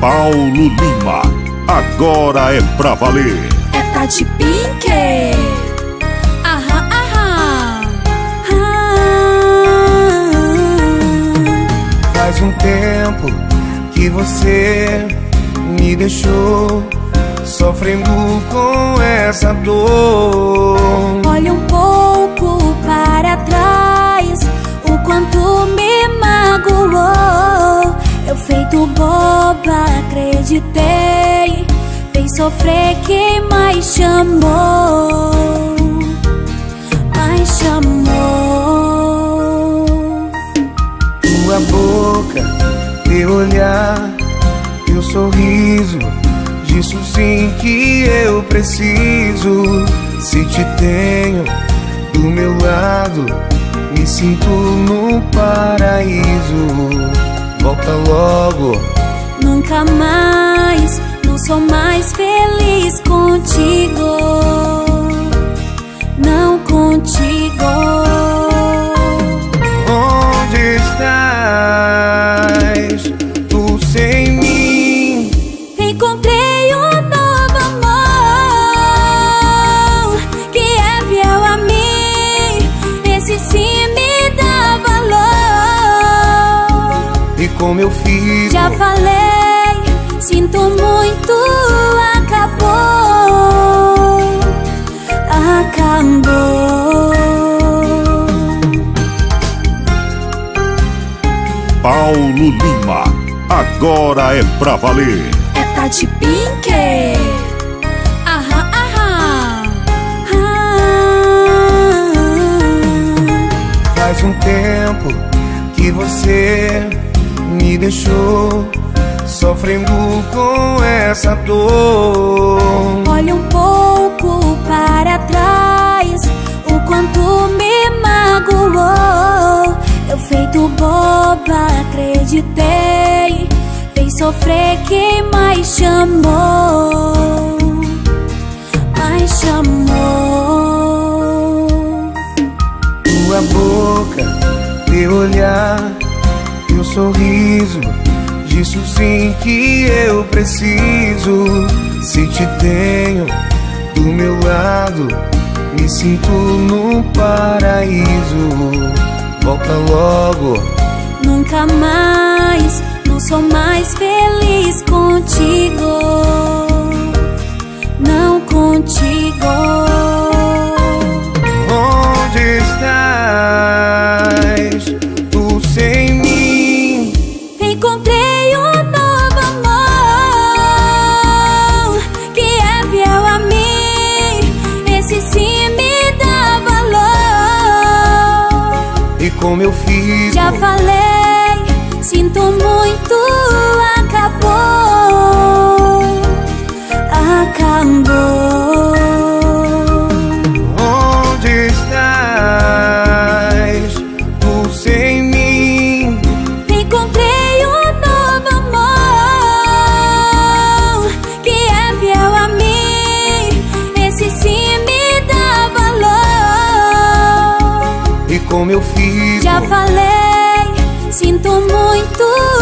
Paulo Lima. Agora é pra valer. É Tati Pink. Aham, aham. Ah. Faz um tempo que você me deixou sofrendo com essa dor. Acreditei. Fez sofrer quem mais chamou. Mais chamou. Tua boca, teu olhar, teu sorriso. Disso sim que eu preciso. Se te tenho do meu lado, me sinto no paraíso. Volta logo. Nunca mais, não sou mais feliz contigo. Não contigo. Onde estás? Tu sem mim. Encontrei um novo amor que é fiel a mim. Esse sim me dá valor. E como eu fico? Já falei, sinto muito, acabou. Acabou. Paulo Lima. Agora é pra valer. É Tati Pink. Aham, aham. Ah. Faz um tempo que você me deixou sofrendo com essa dor. Olha um pouco para trás, o quanto me magoou. Eu feito boba, acreditei. Fez sofrer quem mais chamou. Mais chamou. Tua boca, teu olhar, teu sorriso. Disso sim que eu preciso. Se te tenho do meu lado, me sinto no paraíso. Volta logo. Nunca mais, não sou mais feliz contigo. Como eu fico? Já falei, sinto muito. Acabou. como eu fico. Já falei, sinto muito.